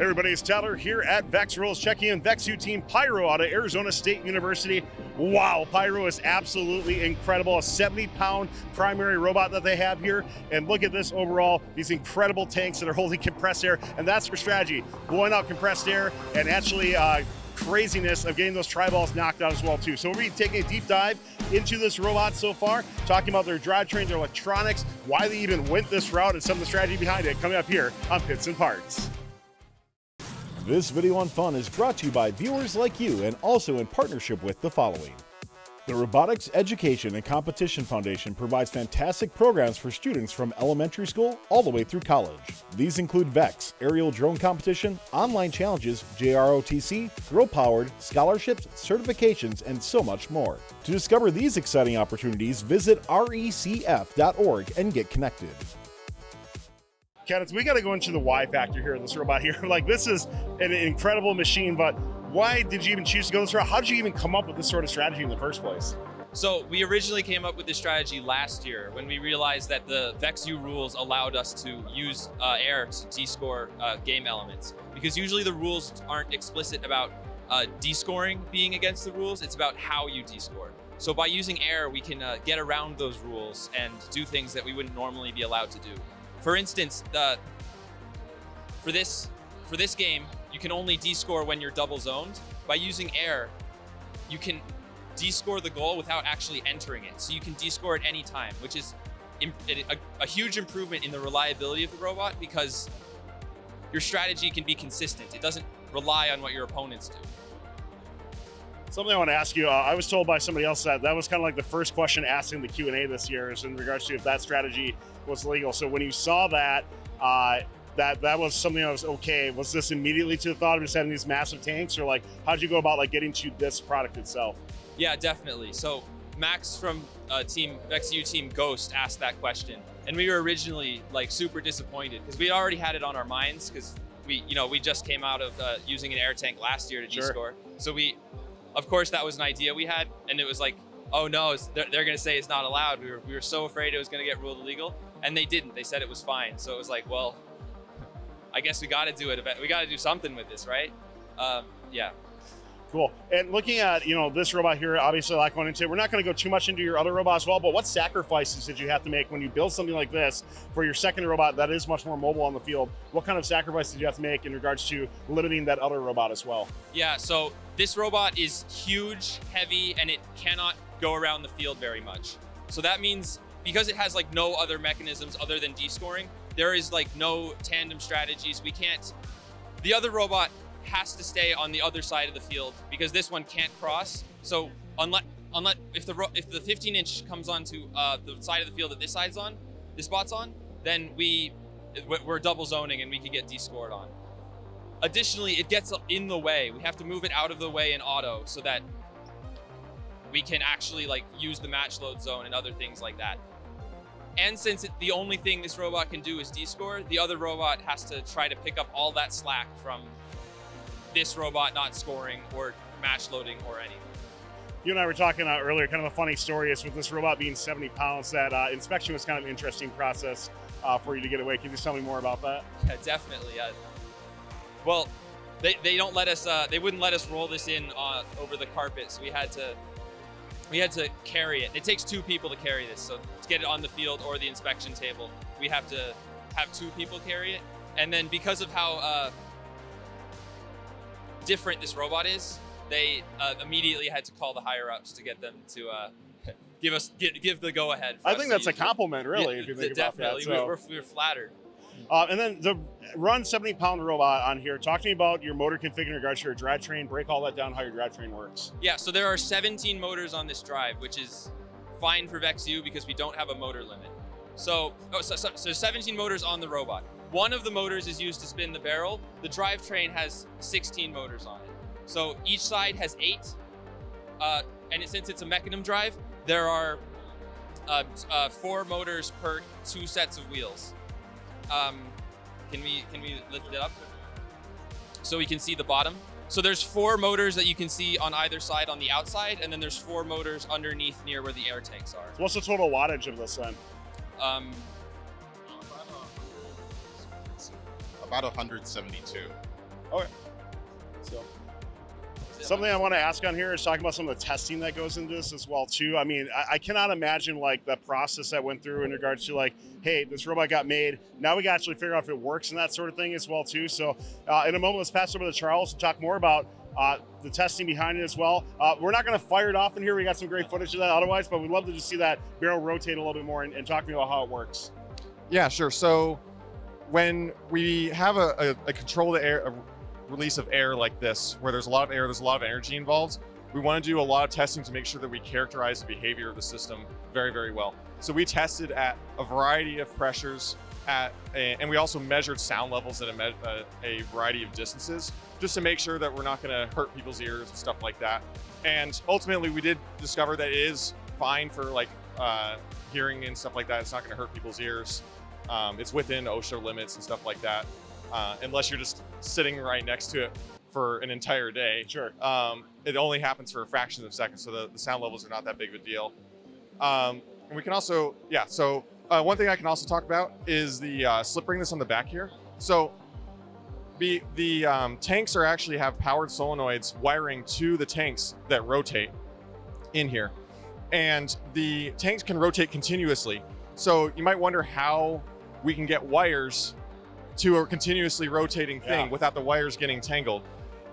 Everybody, it's Tyler here at Vex Worlds, checking in Vex U Team Pyro out of Arizona State University. Wow, Pyro is absolutely incredible. A 70 pound primary robot that they have here. And look at this overall, these incredible tanks that are holding compressed air. And that's their strategy, blowing out compressed air and actually uh, craziness of getting those tri balls knocked out as well too. So to be taking a deep dive into this robot so far, talking about their drivetrain, their electronics, why they even went this route, and some of the strategy behind it coming up here on Pits and Parts. This video on fun is brought to you by viewers like you and also in partnership with the following. The Robotics Education and Competition Foundation provides fantastic programs for students from elementary school all the way through college. These include VEX, aerial drone competition, online challenges, JROTC, Girl Powered, scholarships, certifications, and so much more. To discover these exciting opportunities, visit recf.org and get connected. Kenneth, we got to go into the why factor here of this robot here. like, this is an incredible machine, but why did you even choose to go this route? How did you even come up with this sort of strategy in the first place? So we originally came up with this strategy last year when we realized that the VexU rules allowed us to use uh, air to descore uh, game elements. Because usually the rules aren't explicit about uh, descoring being against the rules, it's about how you descore. So by using air, we can uh, get around those rules and do things that we wouldn't normally be allowed to do. For instance, the for this for this game, you can only descore when you're double zoned. By using air, you can descore the goal without actually entering it. So you can descore at any time, which is a, a, huge improvement in the reliability of the robot because your strategy can be consistent. It doesn't rely on what your opponents do. Something I want to ask you. Uh, I was told by somebody else that that was kind of like the first question asked in the Q and A this year, is in regards to if that strategy was legal. So when you saw that, uh, that that was something that was okay. Was this immediately to the thought of just having these massive tanks, or like how did you go about like getting to this product itself? Yeah, definitely. So Max from uh, team VexU team Ghost asked that question, and we were originally like super disappointed because we already had it on our minds because we you know we just came out of uh, using an air tank last year to sure. score. So we, of course, that was an idea we had, and it was like, oh no, they're, they're going to say it's not allowed. We were we were so afraid it was going to get ruled illegal, and they didn't. They said it was fine. So it was like, well, I guess we got to do it. We got to do something with this, right? Um, yeah. Cool. And looking at you know this robot here, obviously, like going into, we're not going to go too much into your other robots as well. But what sacrifices did you have to make when you build something like this for your second robot that is much more mobile on the field? What kind of sacrifices did you have to make in regards to limiting that other robot as well? Yeah. So this robot is huge, heavy, and it cannot go around the field very much. So that means because it has like no other mechanisms other than descoring, there is like no tandem strategies. We can't, the other robot has to stay on the other side of the field because this one can't cross. So unless, unless if the if the 15 inch comes onto uh, the side of the field that this side's on, this spot's on, then we we're double zoning and we could get descored on. Additionally, it gets in the way. We have to move it out of the way in auto so that we can actually like use the match load zone and other things like that. And since it, the only thing this robot can do is descore, the other robot has to try to pick up all that slack from this robot not scoring or match loading or anything. You and I were talking uh, earlier, kind of a funny story is with this robot being 70 pounds, that uh, inspection was kind of an interesting process uh, for you to get away. Can you just tell me more about that? Yeah, definitely. Uh, well, they, they don't let us, uh, they wouldn't let us roll this in uh, over the carpet, so we had to we had to carry it. It takes two people to carry this. So to get it on the field or the inspection table, we have to have two people carry it. And then because of how uh, different this robot is, they uh, immediately had to call the higher ups to get them to uh, give us give, give the go ahead. I think that's a compliment, really. Yeah, if you think definitely, about that, so. we're, we're flattered. Uh, and then the run 70 pound robot on here. Talk to me about your motor config in regards to your drivetrain. Break all that down, how your drivetrain works. Yeah, so there are 17 motors on this drive, which is fine for VexU because we don't have a motor limit. So, oh, so, so, so 17 motors on the robot. One of the motors is used to spin the barrel. The drivetrain has 16 motors on it. So each side has eight. Uh, and since it's a mecanum drive, there are uh, uh, four motors per two sets of wheels. Um, can we can we lift it up so we can see the bottom? So there's four motors that you can see on either side on the outside, and then there's four motors underneath near where the air tanks are. So what's the total wattage of this then? Um, about 172. Okay. So something I want to ask on here is talking about some of the testing that goes into this as well too. I mean, I, I cannot imagine like the process that went through in regards to like, hey, this robot got made. Now we got to actually figure out if it works and that sort of thing as well too. So uh, in a moment, let's pass over to Charles to talk more about uh, the testing behind it as well. Uh, we're not going to fire it off in here. We got some great footage of that otherwise, but we'd love to just see that barrel rotate a little bit more and, and talk to me about how it works. Yeah, sure. So when we have a, a, a controlled air a release of air like this, where there's a lot of air, there's a lot of energy involved, we want to do a lot of testing to make sure that we characterize the behavior of the system very, very well. So we tested at a variety of pressures, at a, and we also measured sound levels at a, a, a variety of distances, just to make sure that we're not going to hurt people's ears and stuff like that. And ultimately, we did discover that it is fine for like uh, hearing and stuff like that. It's not going to hurt people's ears. Um, it's within OSHA limits and stuff like that, uh, unless you're just sitting right next to it for an entire day. Sure. Um, it only happens for a fraction of a second, so the, the sound levels are not that big of a deal. Um, and we can also, yeah, so uh, one thing I can also talk about is the uh, slip ring that's on the back here. So the, the um, tanks are actually have powered solenoids wiring to the tanks that rotate in here. And the tanks can rotate continuously. So you might wonder how we can get wires to a continuously rotating thing Yeah. without the wires getting tangled.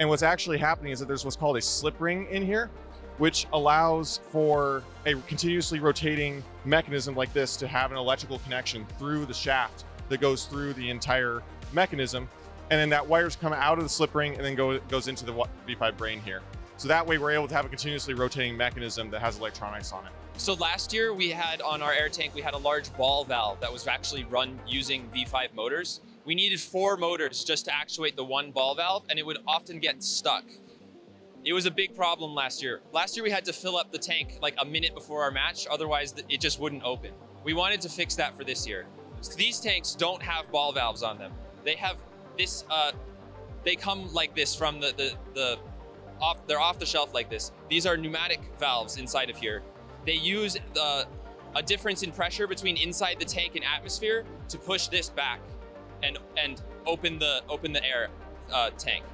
And what's actually happening is that there's what's called a slip ring in here, which allows for a continuously rotating mechanism like this to have an electrical connection through the shaft that goes through the entire mechanism. And then that wires come out of the slip ring and then go, goes into the wa- V5 brain here. So that way we're able to have a continuously rotating mechanism that has electronics on it. So last year we had on our air tank, we had a large ball valve that was actually run using V5 motors. We needed four motors just to actuate the one ball valve and it would often get stuck. It was a big problem last year. Last year we had to fill up the tank like a minute before our match, otherwise it just wouldn't open. We wanted to fix that for this year. So these tanks don't have ball valves on them. They have this, uh, they come like this from the, the, the off, they're off the shelf like this. These are pneumatic valves inside of here they use the, a difference in pressure between inside the tank and atmosphere to push this back and and open the open the air uh, tank.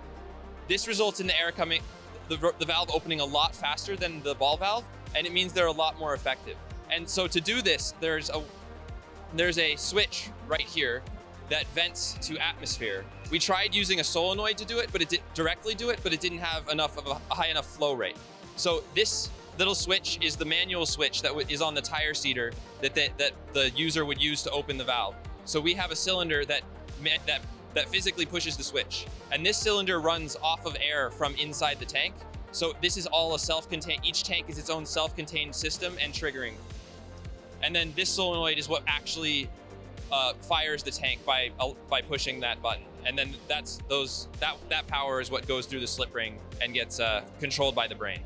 This results in the air coming, the, the valve opening a lot faster than the ball valve, and it means they're a lot more effective. And so to do this, there's a there's a switch right here that vents to atmosphere. We tried using a solenoid to do it, but it did directly do it, but it didn't have enough of a, high enough flow rate. So this little switch is the manual switch that is on the tire seater that, the, that the user would use to open the valve. So we have a cylinder that that that physically pushes the switch, and this cylinder runs off of air from inside the tank. So this is all a self-contained. Each tank is its own self-contained system and triggering. And then this solenoid is what actually uh, fires the tank by uh, by pushing that button. And then that's those that that power is what goes through the slip ring and gets uh, controlled by the brain.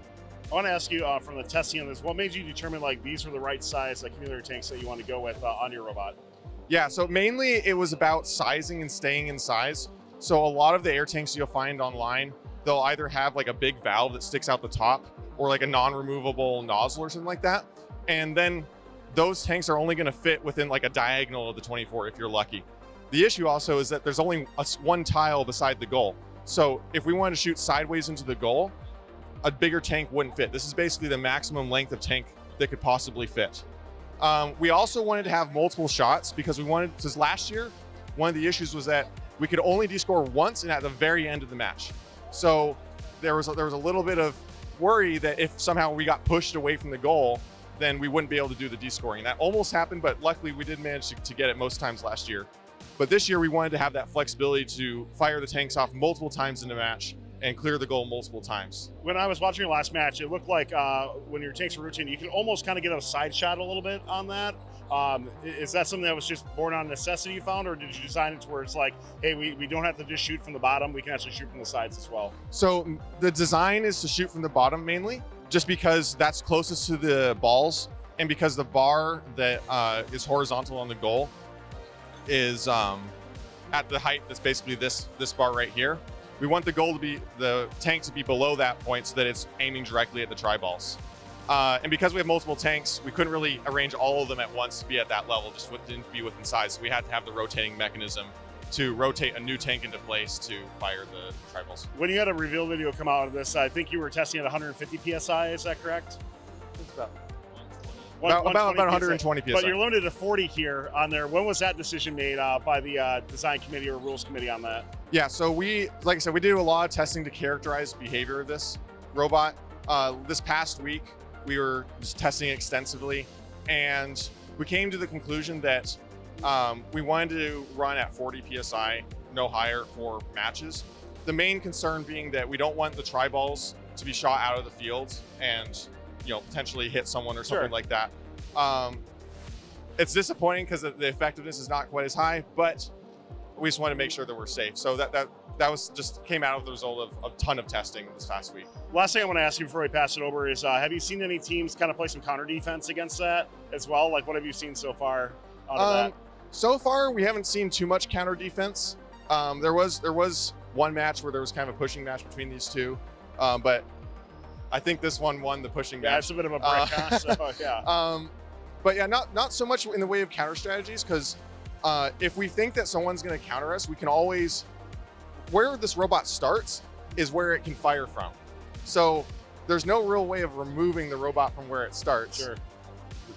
I want to ask you uh, from the testing on this, what made you determine like these were the right size accumulator tanks that you want to go with uh, on your robot? Yeah, so mainly it was about sizing and staying in size. So a lot of the air tanks you'll find online, they'll either have like a big valve that sticks out the top or like a non-removable nozzle or something like that. And then those tanks are only going to fit within like a diagonal of the 24 if you're lucky. The issue also is that there's only a one tile beside the goal. So if we wanted to shoot sideways into the goal, a bigger tank wouldn't fit. This is basically the maximum length of tank that could possibly fit. Um, we also wanted to have multiple shots because we wanted, because last year, one of the issues was that we could only descore once and at the very end of the match. So there was, a, there was a little bit of worry that if somehow we got pushed away from the goal, then we wouldn't be able to do the descoring. That almost happened, but luckily we did manage to, to get it most times last year. But this year we wanted to have that flexibility to fire the tanks off multiple times in a match and clear the goal multiple times. When I was watching your last match, it looked like uh, when your tanks were routine, you could almost kind of get a side shot a little bit on that. Um, is that something that was just born on necessity you found, or did you design it to where it's like, hey, we, we don't have to just shoot from the bottom, we can actually shoot from the sides as well? So the design is to shoot from the bottom mainly, just because that's closest to the balls, and because the bar that uh, is horizontal on the goal is um, at the height that's basically this this bar right here. We want the goal to be the tank to be below that point so that it's aiming directly at the tri balls. Uh, and because we have multiple tanks, we couldn't really arrange all of them at once to be at that level. Just with- didn't be within size. So we had to have the rotating mechanism to rotate a new tank into place to fire the tri-balls. When you had a reveal video come out of this, I think you were testing at 150 psi. Is that correct? One- About, about, 120 about 120 psi. But you're limited to 40 here on there. When was that decision made uh, by the uh, design committee or rules committee on that? Yeah, so we, like I said, we do a lot of testing to characterize behavior of this robot. Uh, this past week, we were just testing extensively, and we came to the conclusion that um, we wanted to run at 40 psi, no higher for matches. The main concern being that we don't want the tri balls to be shot out of the field and you know potentially hit someone or something Sure. like that. Um, it's disappointing because the effectiveness is not quite as high, but we just want to make sure that we're safe. So that that that was just came out of the result of a ton of testing this past week. Last thing I want to ask you before we pass it over is uh, have you seen any teams kind of play some counter defense against that as well? Like, what have you seen so far Um, so far, we haven't seen too much counter defense. Um, there was there was one match where there was kind of a pushing match between these two, um, but I think this one won the pushing Yeah, match. it's a bit of a break, Uh, huh? So, yeah. Um, but yeah, not not so much in the way of counter strategies because uh, if we think that someone's going to counter us, we can always where this robot starts is where it can fire from. So there's no real way of removing the robot from where it starts. Sure.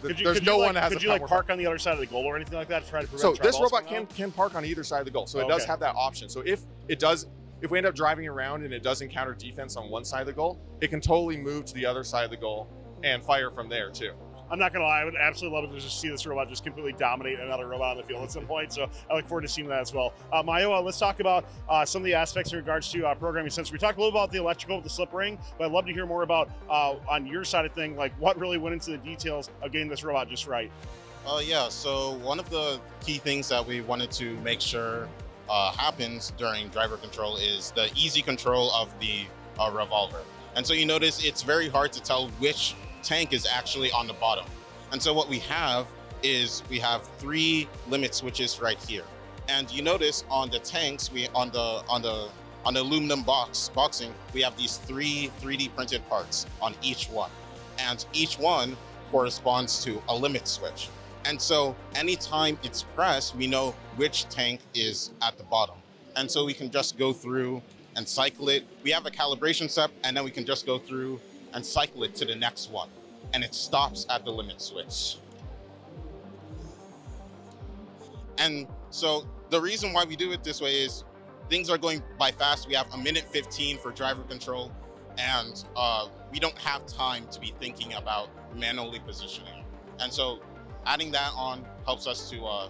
Could you, there's could no you, like, one that has could you like park on the other side of the goal or anything like that to try to prevent so this robot can out? can park on either side of the goal. So it does Okay. have that option. So if it does, if we end up driving around and it does encounter defense on one side of the goal, it can totally move to the other side of the goal and fire from there too. I'm not gonna lie, I would absolutely love to just see this robot just completely dominate another robot on the field at some point. So I look forward to seeing that as well. Uh, uh, let's talk about uh, some of the aspects in regards to uh, programming. Since we talked a little about the electrical with the slip ring, but I'd love to hear more about uh, on your side of thing, like what really went into the details of getting this robot just right. Uh, yeah, so one of the key things that we wanted to make sure uh, happens during driver control is the easy control of the revolver. And so you notice it's very hard to tell which tank is actually on the bottom. And so what we have is we have three limit switches right here. And you notice on the tanks, we on the on the on the aluminum box boxing, we have these three 3D printed parts on each one. And each one corresponds to a limit switch. And so anytime it's pressed, we know which tank is at the bottom. And so we can just go through and cycle it. We have a calibration step, and then we can just go through and cycle it to the next one. And it stops at the limit switch. And so the reason why we do it this way is things are going by fast. We have a minute 15 for driver control, and uh, we don't have time to be thinking about manually positioning. And so adding that on helps us to uh,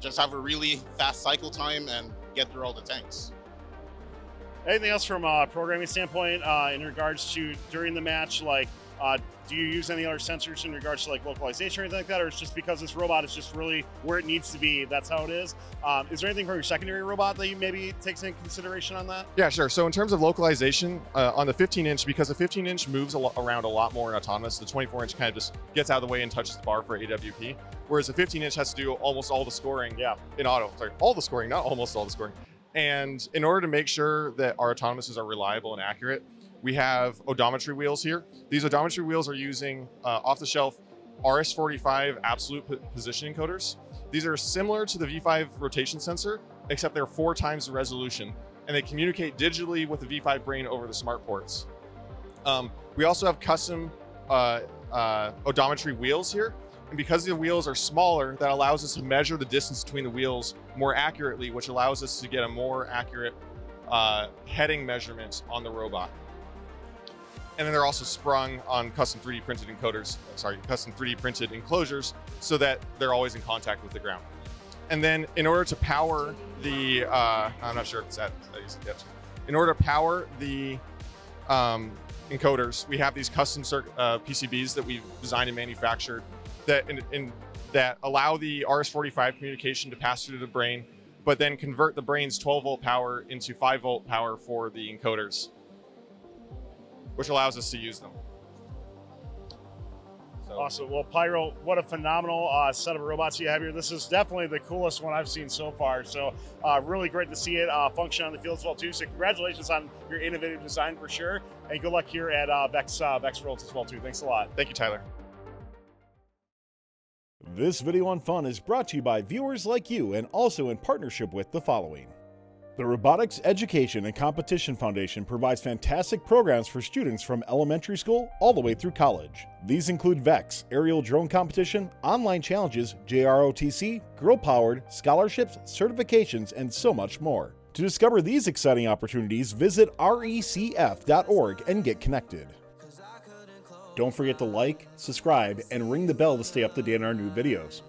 just have a really fast cycle time and get through all the tanks. Anything else from a programming standpoint uh, in regards to during the match? Like, uh, do you use any other sensors in regards to like localization or anything like that, or it's just because this robot is just really where it needs to be? That's how it is. Um, is there anything from your secondary robot that you maybe takes into consideration on that? Yeah, sure. So in terms of localization, uh, on the 15 inch, because the 15 inch moves a around a lot more in autonomous, the 24 inch kind of just gets out of the way and touches the bar for AWP. Whereas the 15 inch has to do almost all the scoring Yeah. in auto. Sorry, all the scoring, not almost all the scoring. And in order to make sure that our autonomouses are reliable and accurate, we have odometry wheels here. These odometry wheels are using uh, off-the-shelf RS45 absolute position encoders. These are similar to the V5 rotation sensor, except they're four times the resolution, and they communicate digitally with the V5 brain over the smart ports. Um, we also have custom uh, uh, odometry wheels here, and because the wheels are smaller, that allows us to measure the distance between the wheels more accurately, which allows us to get a more accurate uh, heading measurement on the robot. And then they're also sprung on custom 3D printed encoders, sorry, custom 3D printed enclosures so that they're always in contact with the ground. And then in order to power the, uh, I'm not sure if it's that, yep. in order to power the um, encoders, we have these custom uh, PCBs that we've designed and manufactured that in, in that allow the RS-45 communication to pass through the brain, but then convert the brain's 12 volt power into 5 volt power for the encoders, which allows us to use them. So, Awesome. Well, Pyro, what a phenomenal uh, set of robots you have here. This is definitely the coolest one I've seen so far. So, uh, really great to see it uh, function on the field as well too. So, congratulations on your innovative design for sure, and good luck here at uh, Vex uh, Vex Worlds as well too. Thanks a lot. Thank you, Tyler. This video on fun is brought to you by viewers like you and also in partnership with the following. The Robotics Education and Competition Foundation provides fantastic programs for students from elementary school all the way through college. These include VEX, aerial drone competition, online challenges, JROTC, girl powered, scholarships, certifications, and so much more. To discover these exciting opportunities, visit recf.org and get connected. Don't forget to like, subscribe, and ring the bell to stay up to date on our new videos.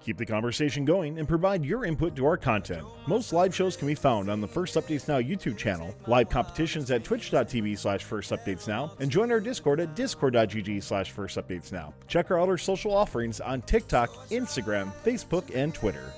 Keep the conversation going and provide your input to our content. Most live shows can be found on the First Updates Now YouTube channel, live competitions at twitch.tv slash First Updates Now, and join our Discord at discord.gg slash First Updates Now. Check our other social offerings on TikTok, Instagram, Facebook, and Twitter.